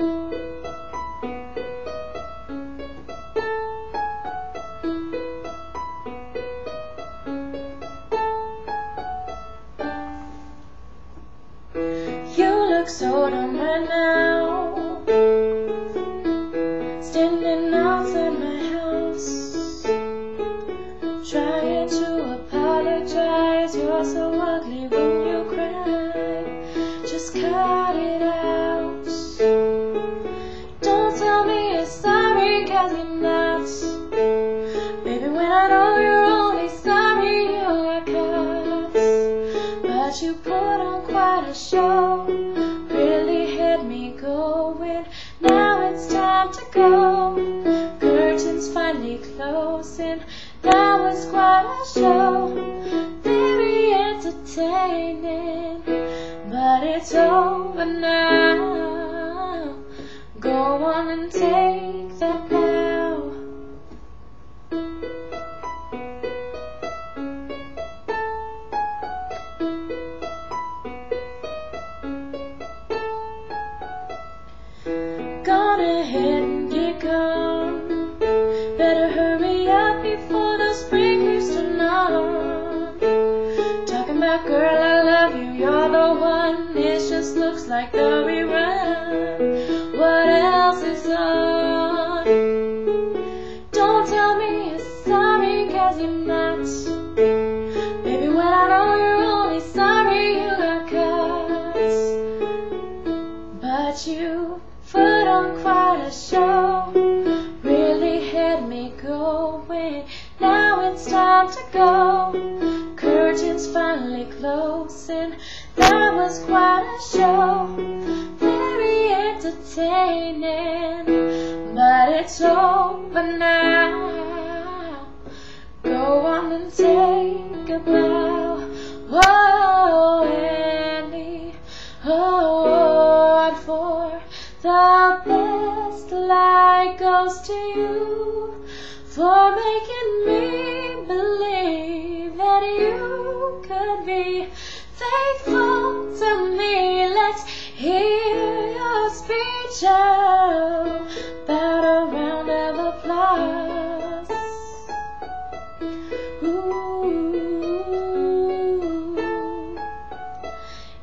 You look so dumb right now. Standing outside my house. Trying to apologize. You're so you're Baby when I know you're only sorry you got caught But you put on quite a show. Really had me going. Now it's time to go. Curtains finally closing. That was quite a show. Very entertaining. But it's over now. Go on and take that Gone ahead and get gone. Better hurry up before the sprinklers turn on. Talking about girl, I love you, you're the one. It just looks like the rerun. What else is on? Don't tell me you're sorry, cause you're not. Baby, when I know you're only sorry you got caught. But you to go. Curtains finally closing. That was quite a show, very entertaining. But it's over now. Go on and take a bow. Oh, Whoa, Annie. Oh, and for the best light goes to you for making me faithful to me. Let's hear your speech oh, out about a round of applause. Ooh.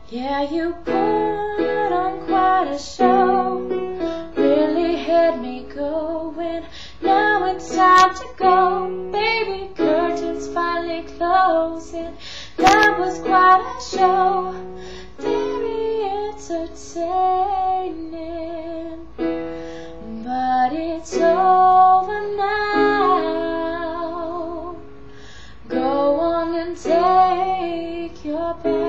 Yeah, you put on quite a show. Really had me going. Now it's time to go. Baby, curtains finally closing was quite a show, very entertaining. But it's over now. Go on and take your back.